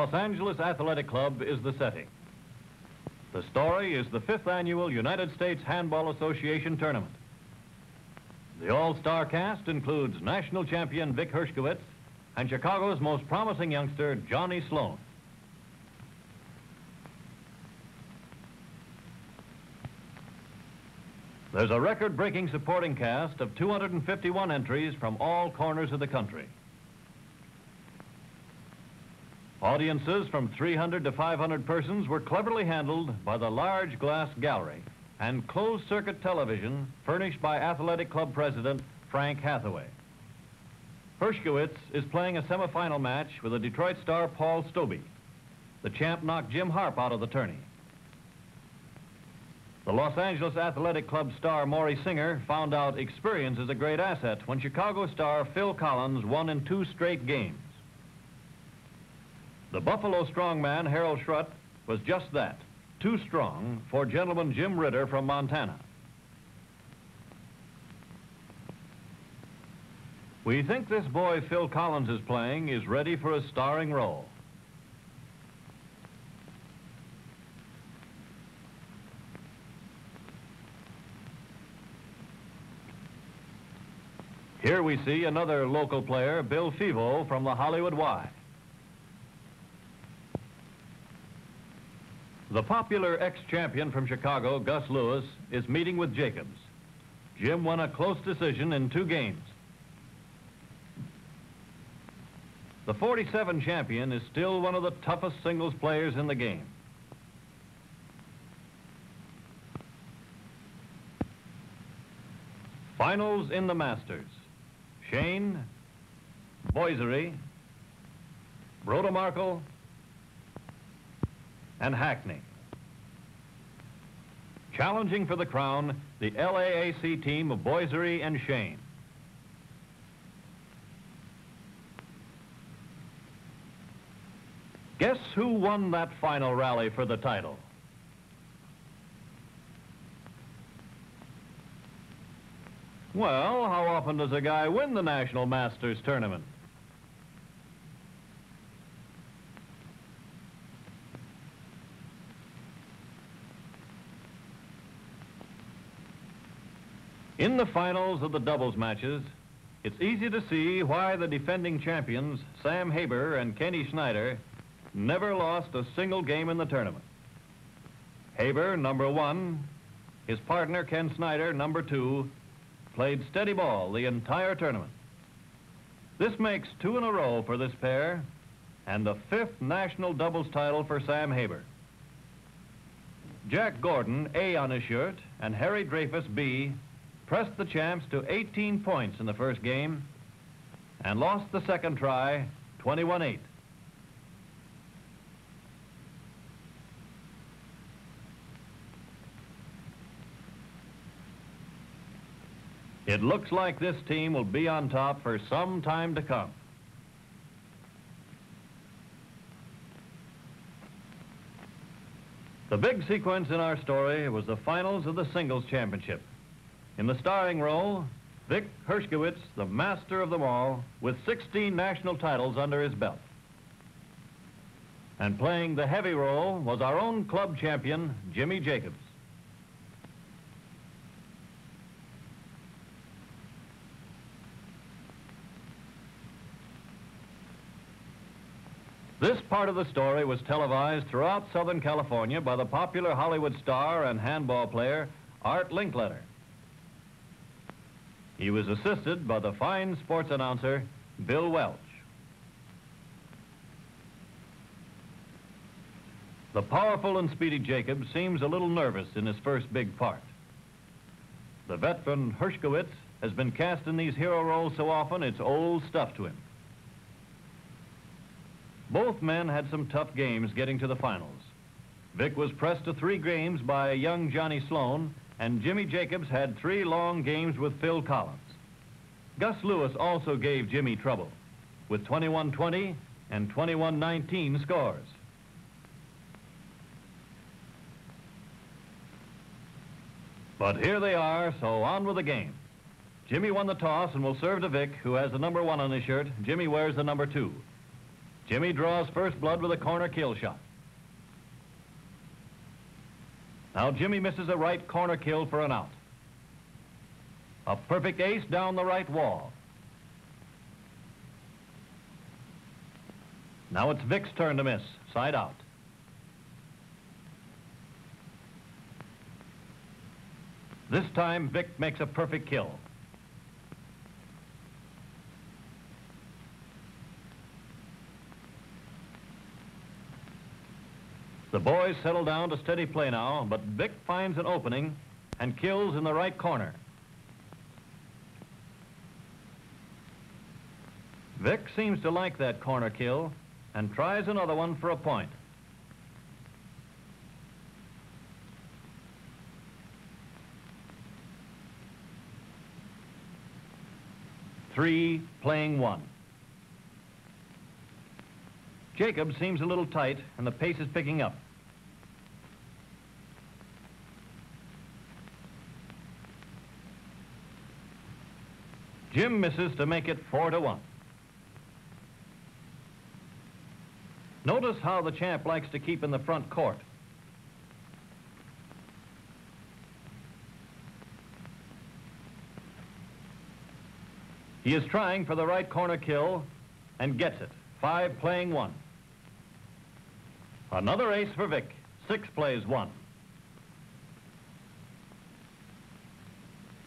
Los Angeles Athletic Club is the setting. The story is the fifth annual United States Handball Association tournament. The all-star cast includes national champion Vic Hershkowitz and Chicago's most promising youngster, Johnny Sloan. There's a record-breaking supporting cast of 251 entries from all corners of the country. Audiences from 300 to 500 persons were cleverly handled by the large glass gallery and closed-circuit television furnished by Athletic Club President Frank Hathaway. Hershkowitz is playing a semifinal match with the Detroit star Paul Stobbe. The champ knocked Jim Harp out of the tourney. The Los Angeles Athletic Club star Maury Singer found out experience is a great asset when Chicago star Phil Collins won in two straight games. The Buffalo strongman Harold Schrutt was just that, too strong for gentleman Jim Ritter from Montana. We think this boy Phil Collins is playing is ready for a starring role. Here we see another local player, Bill Fevo from the Hollywood Y. The popular ex-champion from Chicago, Gus Lewis, is meeting with Jacobs. Jim won a close decision in two games. The 47 champion is still one of the toughest singles players in the game. Finals in the Masters. Shane, Boisery, Brodemarkel, and Hackney. Challenging for the crown, the LAAC team of Boisery and Shane. Guess who won that final rally for the title? Well, how often does a guy win the National Masters Tournament? In the finals of the doubles matches, it's easy to see why the defending champions, Sam Haber and Kenny Schneider, never lost a single game in the tournament. Haber, number one, his partner, Ken Schneider, number two, played steady ball the entire tournament. This makes two in a row for this pair and the fifth national doubles title for Sam Haber. Jack Gordon, A on his shirt, and Harry Dreyfus, B, pressed the champs to 18 points in the first game and lost the second try 21-8. It looks like this team will be on top for some time to come. The big sequence in our story was the finals of the singles championship. In the starring role, Vic Hershkowitz, the master of them all, with 16 national titles under his belt. And playing the heavy role was our own club champion, Jimmy Jacobs. This part of the story was televised throughout Southern California by the popular Hollywood star and handball player, Art Linkletter. He was assisted by the fine sports announcer, Bill Welch. The powerful and speedy Jacob seems a little nervous in his first big part. The veteran Hershkowitz has been cast in these hero roles so often it's old stuff to him. Both men had some tough games getting to the finals. Vic was pressed to three games by young Johnny Sloan, and Jimmy Jacobs had three long games with Phil Collins. Gus Lewis also gave Jimmy trouble with 21-20 and 21-19 scores. But here they are, so on with the game. Jimmy won the toss and will serve to Vic, who has the number one on his shirt. Jimmy wears the number two. Jimmy draws first blood with a corner kill shot. Now Jimmy misses a right corner kill for an out. A perfect ace down the right wall. Now it's Vic's turn to miss, side out. This time Vic makes a perfect kill. The boys settle down to steady play now, but Vic finds an opening and kills in the right corner. Vic seems to like that corner kill and tries another one for a point. Three, playing one. Jacob seems a little tight, and the pace is picking up. Jim misses to make it four to one. Notice how the champ likes to keep in the front court. He is trying for the right corner kill and gets it. Five playing one. Another ace for Vic. Six plays one.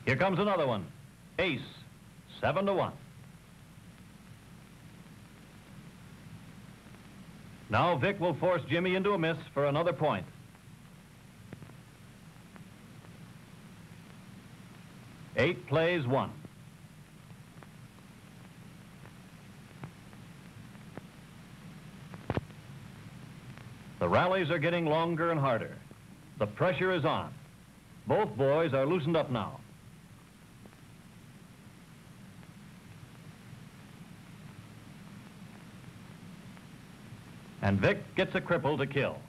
Here comes another one. Ace. Seven to one. Now Vic will force Jimmy into a miss for another point. Eight plays one. The rallies are getting longer and harder. The pressure is on. Both boys are loosened up now. And Vic gets a cripple to kill.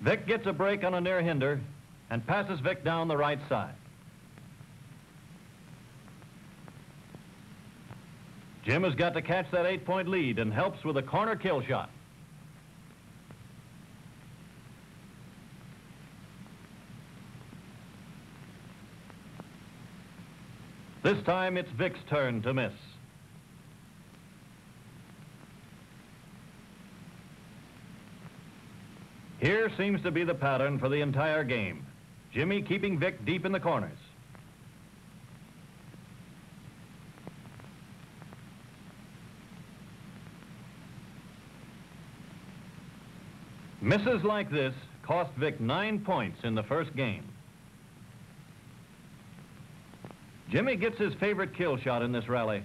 Vic gets a break on a near hinder and passes Vic down the right side. Jim has got to catch that eight-point lead and helps with a corner kill shot. This time it's Vic's turn to miss. Here seems to be the pattern for the entire game. Jimmy keeping Vic deep in the corners. Misses like this cost Vic nine points in the first game. Jimmy gets his favorite kill shot in this rally.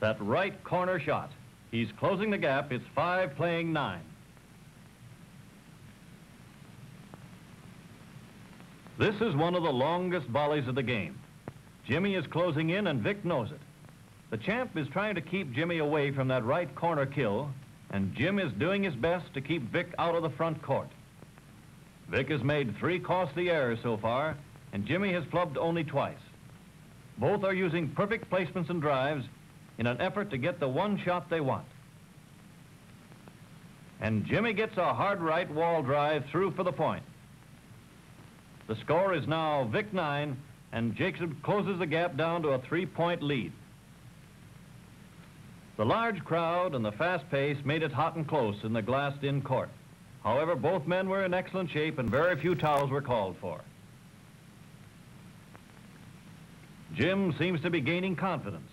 That right corner shot. He's closing the gap. It's five playing nine. This is one of the longest volleys of the game. Jimmy is closing in and Vic knows it. The champ is trying to keep Jimmy away from that right corner kill and Jim is doing his best to keep Vic out of the front court. Vic has made three costly errors so far, and Jimmy has flubbed only twice. Both are using perfect placements and drives in an effort to get the one shot they want. And Jimmy gets a hard right wall drive through for the point. The score is now Vic 9, and Jacob closes the gap down to a three-point lead. The large crowd and the fast pace made it hot and close in the glassed-in court. However, both men were in excellent shape and very few towels were called for. Jim seems to be gaining confidence.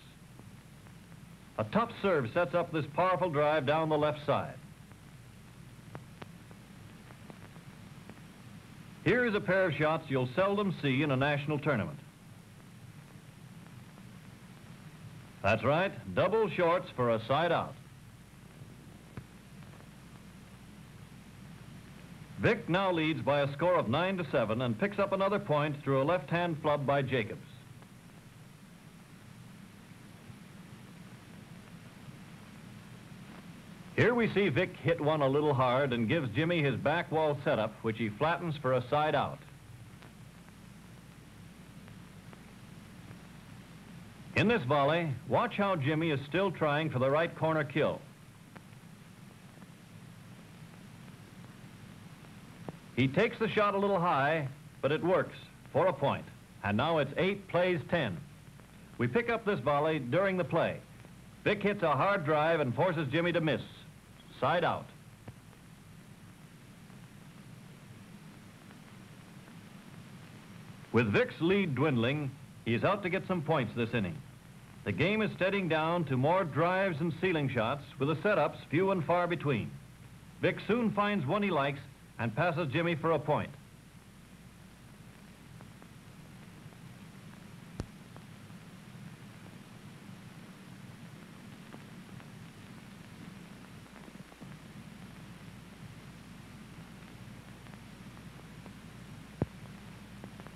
A tough serve sets up this powerful drive down the left side. Here is a pair of shots you'll seldom see in a national tournament. That's right, double shorts for a side out. Vic now leads by a score of 9 to 7 and picks up another point through a left-hand flub by Jacobs. Here we see Vic hit one a little hard and gives Jimmy his back wall setup, which he flattens for a side out. In this volley, watch how Jimmy is still trying for the right corner kill. He takes the shot a little high, but it works for a point. And now it's eight plays 10. We pick up this volley during the play. Vic hits a hard drive and forces Jimmy to miss. Side out. With Vic's lead dwindling, he's out to get some points this inning. The game is steadying down to more drives and ceiling shots with the setups few and far between. Vic soon finds one he likes and passes Jimmy for a point.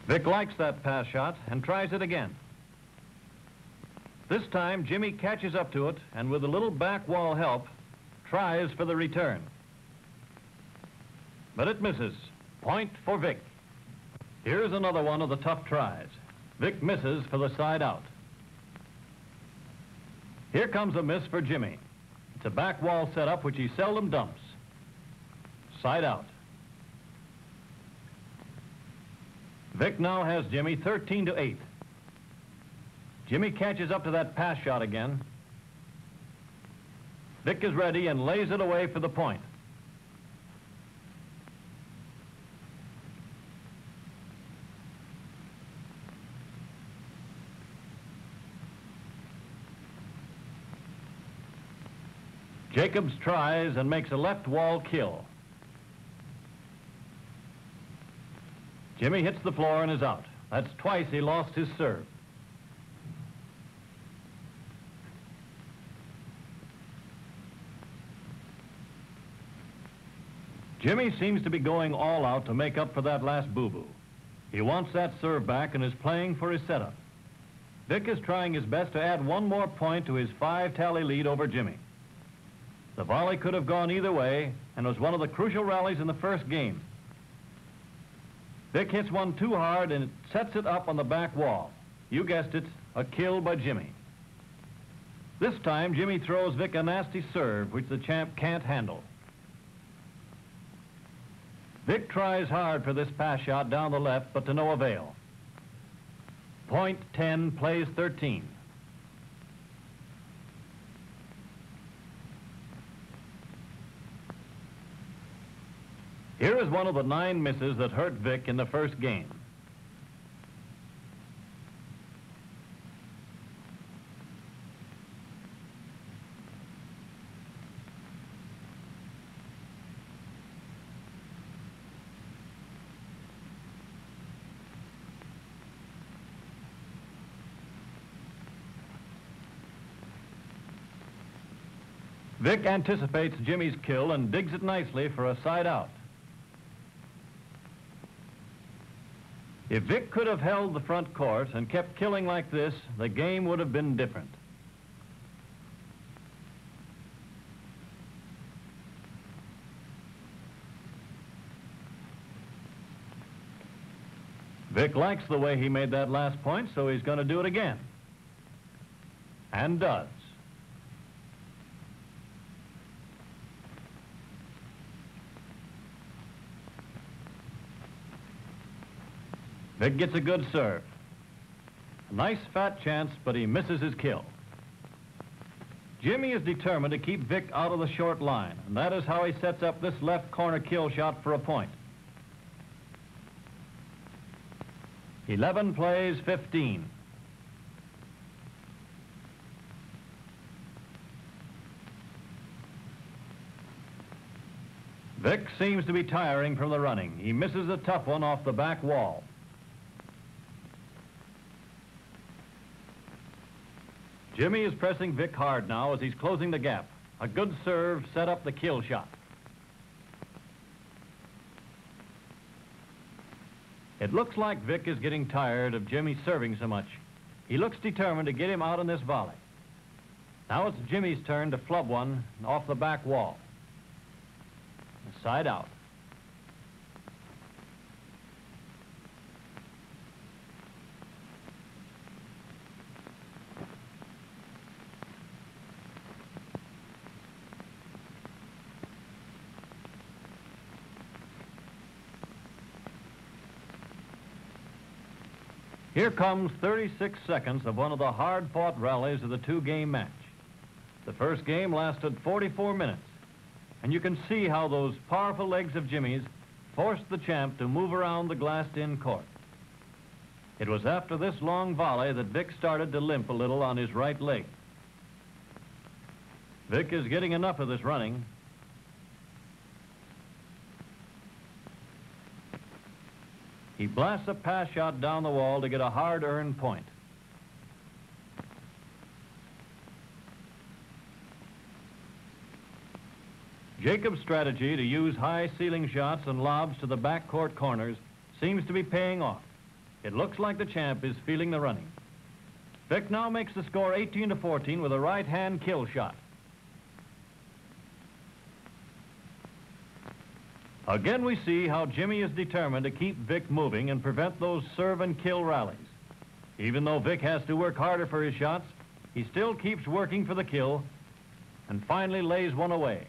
Vic likes that pass shot and tries it again. This time, Jimmy catches up to it and with a little back wall help, tries for the return. But it misses. Point for Vic. Here's another one of the tough tries. Vic misses for the side out. Here comes a miss for Jimmy. It's a back wall setup which he seldom dumps. Side out. Vic now has Jimmy 13 to 8. Jimmy catches up to that pass shot again. Vic is ready and lays it away for the point. Jacobs tries and makes a left wall kill. Jimmy hits the floor and is out. That's twice he lost his serve. Jimmy seems to be going all out to make up for that last boo-boo. He wants that serve back and is playing for his setup. Vic is trying his best to add one more point to his five-tally lead over Jimmy. The volley could have gone either way and was one of the crucial rallies in the first game. Vic hits one too hard and sets it up on the back wall. You guessed it, a kill by Jimmy. This time, Jimmy throws Vic a nasty serve, which the champ can't handle. Vic tries hard for this pass shot down the left, but to no avail. Point 10 plays 13. Here is one of the nine misses that hurt Vic in the first game. Vic anticipates Jimmy's kill and digs it nicely for a side out. If Vic could have held the front court and kept killing like this, the game would have been different. Vic likes the way he made that last point, so he's going to do it again. And does. Vic gets a good serve. Nice fat chance, but he misses his kill. Jimmy is determined to keep Vic out of the short line, and that is how he sets up this left corner kill shot for a point. 11 plays 15. Vic seems to be tiring from the running. He misses a tough one off the back wall. Jimmy is pressing Vic hard now as he's closing the gap. A good serve set up the kill shot. It looks like Vic is getting tired of Jimmy serving so much. He looks determined to get him out on this volley. Now it's Jimmy's turn to flub one off the back wall. Side out. Here comes 36 seconds of one of the hard-fought rallies of the two-game match. The first game lasted 44 minutes, and you can see how those powerful legs of Jimmy's forced the champ to move around the glassed-in court. It was after this long volley that Vic started to limp a little on his right leg. Vic is getting enough of this running. He blasts a pass shot down the wall to get a hard-earned point. Jacob's strategy to use high ceiling shots and lobs to the backcourt corners seems to be paying off. It looks like the champ is feeling the running. Vic now makes the score 18 to 14 with a right-hand kill shot. Again, we see how Jimmy is determined to keep Vic moving and prevent those serve and kill rallies. Even though Vic has to work harder for his shots, he still keeps working for the kill and finally lays one away.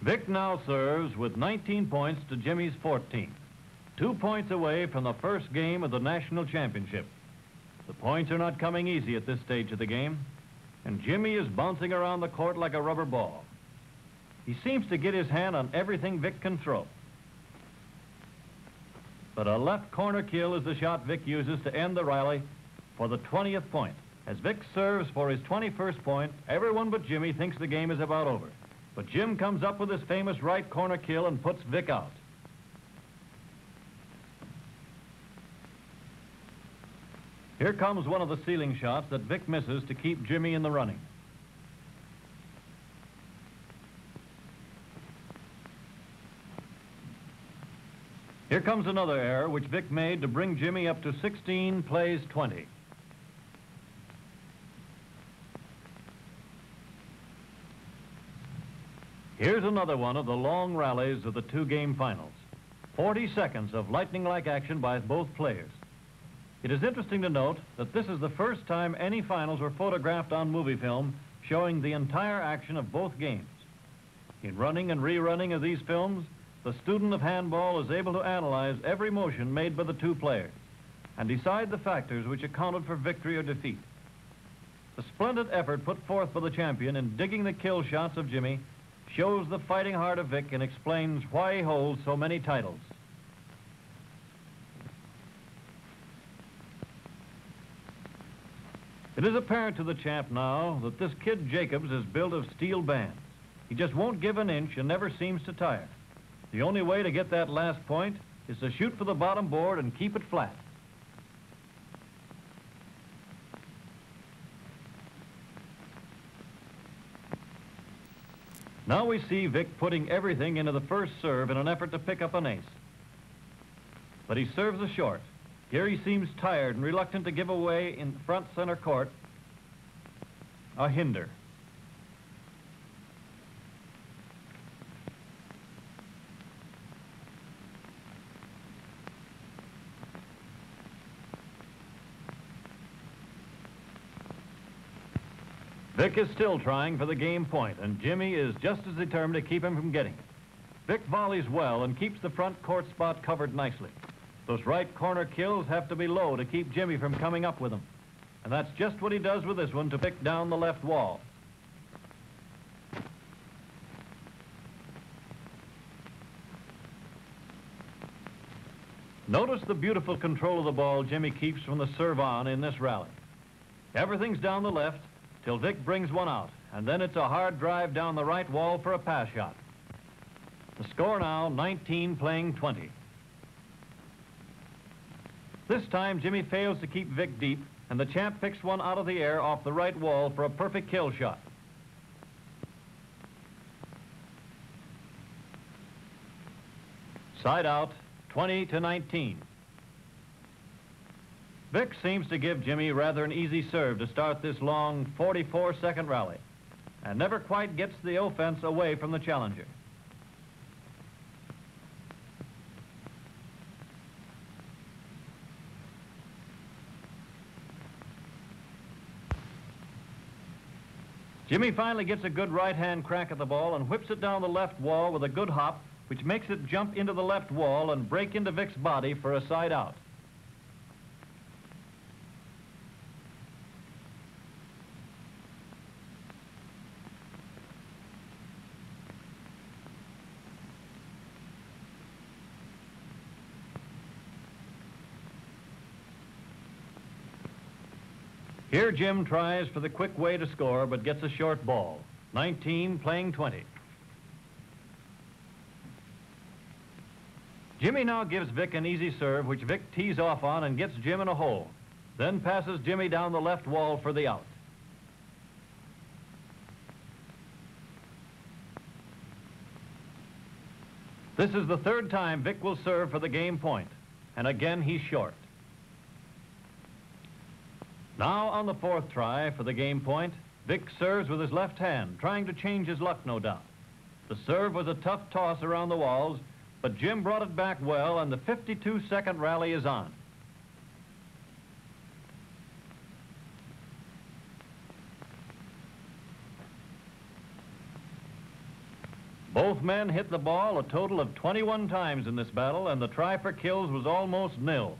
Vic now serves with 19 points to Jimmy's 14. Two points away from the first game of the national championship. The points are not coming easy at this stage of the game, and Jimmy is bouncing around the court like a rubber ball. He seems to get his hand on everything Vic can throw. But a left corner kill is the shot Vic uses to end the rally for the 20th point. As Vic serves for his 21st point, everyone but Jimmy thinks the game is about over. But Jim comes up with his famous right corner kill and puts Vic out. Here comes one of the ceiling shots that Vic misses to keep Jimmy in the running. Here comes another error which Vic made to bring Jimmy up to 16 plays 20. Here's another one of the long rallies of the two-game finals. 40 seconds of lightning-like action by both players. It is interesting to note that this is the first time any finals were photographed on movie film showing the entire action of both games. In running and rerunning of these films, the student of handball is able to analyze every motion made by the two players and decide the factors which accounted for victory or defeat. The splendid effort put forth by the champion in digging the kill shots of Jimmy shows the fighting heart of Vic and explains why he holds so many titles. It is apparent to the champ now that this kid Jacobs is built of steel bands. He just won't give an inch and never seems to tire. The only way to get that last point is to shoot for the bottom board and keep it flat. Now we see Vic putting everything into the first serve in an effort to pick up an ace. But he serves a short. Here he seems tired and reluctant to give away in front center court a hinder. Vic is still trying for the game point, and Jimmy is just as determined to keep him from getting it. Vic volleys well and keeps the front court spot covered nicely. Those right corner kills have to be low to keep Jimmy from coming up with them. And that's just what he does with this one to pick down the left wall. Notice the beautiful control of the ball Jimmy keeps from the serve on in this rally. Everything's down the left till Vic brings one out, and then it's a hard drive down the right wall for a pass shot. The score now, 19 playing 20. This time, Jimmy fails to keep Vic deep, and the champ picks one out of the air off the right wall for a perfect kill shot. Side out, 20 to 19. Vic seems to give Jimmy rather an easy serve to start this long 44-second rally and never quite gets the offense away from the challenger. Jimmy finally gets a good right-hand crack at the ball and whips it down the left wall with a good hop, which makes it jump into the left wall and break into Vic's body for a side out. Here Jim tries for the quick way to score, but gets a short ball. 19 playing 20. Jimmy now gives Vic an easy serve, which Vic tees off on and gets Jim in a hole. Then passes Jimmy down the left wall for the out. This is the third time Vic will serve for the game point, and again he's short. Now on the fourth try for the game point, Vic serves with his left hand, trying to change his luck, no doubt. The serve was a tough toss around the walls, but Jim brought it back well, and the 52-second rally is on. Both men hit the ball a total of 21 times in this battle, and the try for kills was almost nil.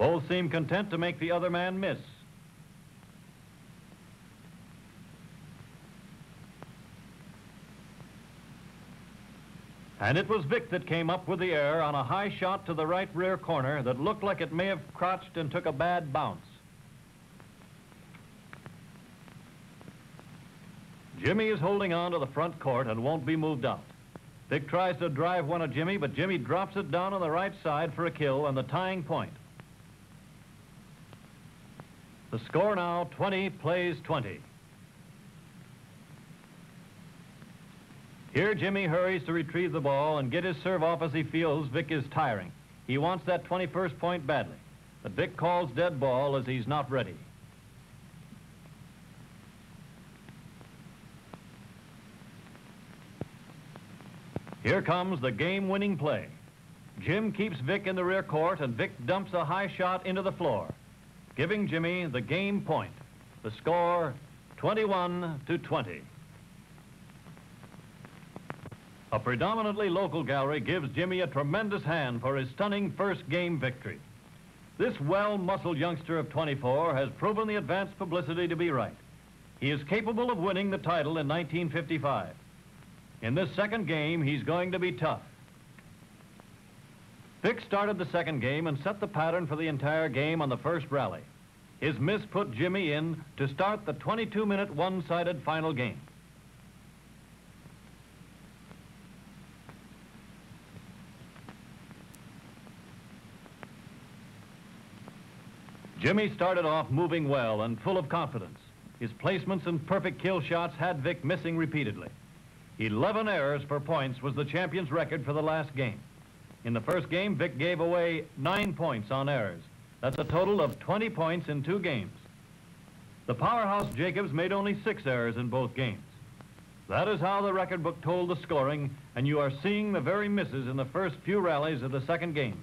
Both seem content to make the other man miss. And it was Vic that came up with the error on a high shot to the right rear corner that looked like it may have crotched and took a bad bounce. Jimmy is holding on to the front court and won't be moved out. Vic tries to drive one of Jimmy, but Jimmy drops it down on the right side for a kill and the tying point. The score now 20 plays 20. Here Jimmy hurries to retrieve the ball and get his serve off as he feels Vic is tiring. He wants that 21st point badly. But Vic calls dead ball as he's not ready. Here comes the game-winning play. Jim keeps Vic in the rear court and Vic dumps a high shot into the floor giving Jimmy the game point. The score, 21 to 20. A predominantly local gallery gives Jimmy a tremendous hand for his stunning first game victory. This well-muscled youngster of 24 has proven the advanced publicity to be right. He is capable of winning the title in 1955. In this second game, he's going to be tough. Vic started the second game and set the pattern for the entire game on the first rally. His miss put Jimmy in to start the 22-minute one-sided final game. Jimmy started off moving well and full of confidence. His placements and perfect kill shots had Vic missing repeatedly. 11 errors for points was the champion's record for the last game. In the first game, Vic gave away nine points on errors. That's a total of 20 points in two games. The powerhouse Jacobs made only six errors in both games. That is how the record book told the scoring, and you are seeing the very misses in the first few rallies of the second game.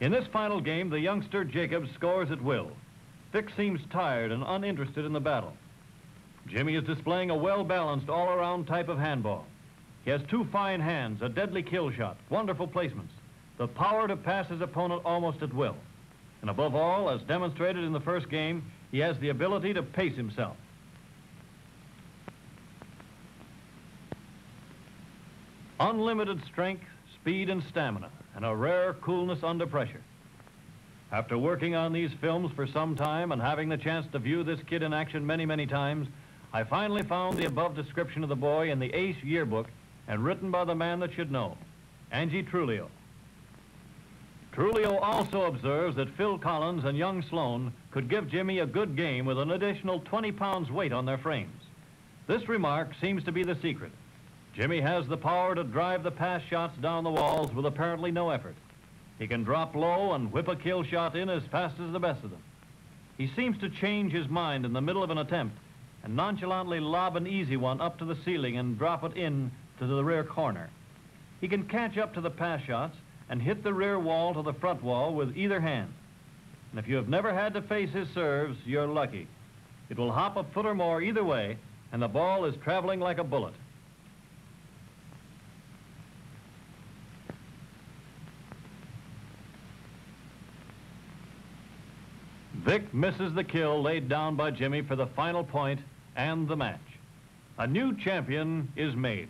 In this final game, the youngster Jacobs scores at will. Vic seems tired and uninterested in the battle. Jimmy is displaying a well-balanced all-around type of handball. He has two fine hands, a deadly kill shot, wonderful placements, the power to pass his opponent almost at will. And above all, as demonstrated in the first game, he has the ability to pace himself. Unlimited strength, speed, and stamina, and a rare coolness under pressure. After working on these films for some time and having the chance to view this kid in action many, many times, I finally found the above description of the boy in the ACE yearbook and written by the man that should know, Angie Trulio. Trulio also observes that Phil Collins and young Sloan could give Jimmy a good game with an additional 20 pounds weight on their frames. This remark seems to be the secret. Jimmy has the power to drive the pass shots down the walls with apparently no effort. He can drop low and whip a kill shot in as fast as the best of them. He seems to change his mind in the middle of an attempt and nonchalantly lob an easy one up to the ceiling and drop it in to the rear corner. He can catch up to the pass shots and hit the rear wall to the front wall with either hand. And if you have never had to face his serves, you're lucky. It will hop a foot or more either way, and the ball is traveling like a bullet. Vic misses the kill laid down by Jimmy for the final point and the match. A new champion is made.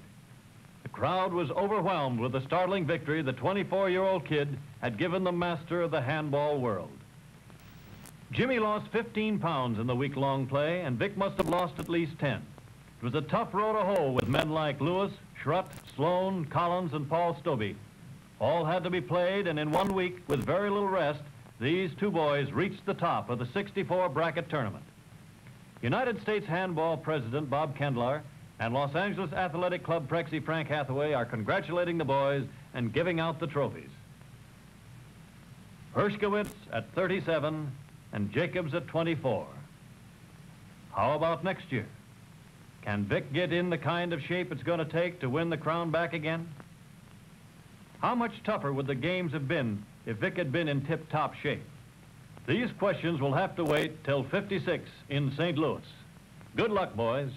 Crowd was overwhelmed with the startling victory the 24-year-old kid had given the master of the handball world. Jimmy lost 15 pounds in the week-long play, and Vic must have lost at least 10. It was a tough row to hoe with men like Lewis, Schrott, Sloan, Collins, and Paul Stobbe. All had to be played, and in one week, with very little rest, these two boys reached the top of the 64 bracket tournament. United States Handball President Bob Kendler and Los Angeles Athletic Club Prexy Frank Hathaway are congratulating the boys and giving out the trophies. Hershkowitz at 37 and Jacobs at 24. How about next year? Can Vic get in the kind of shape it's going to take to win the crown back again? How much tougher would the games have been if Vic had been in tip-top shape? These questions will have to wait till 56 in St. Louis. Good luck, boys.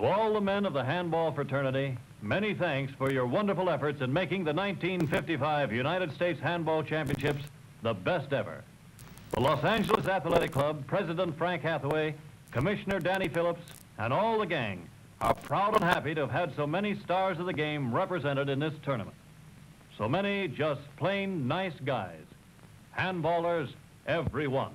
To all the men of the handball fraternity, many thanks for your wonderful efforts in making the 1955 United States Handball Championships the best ever. The Los Angeles Athletic Club, President Frank Hathaway, Commissioner Danny Phillips, and all the gang are proud and happy to have had so many stars of the game represented in this tournament. So many just plain nice guys. Handballers, every one.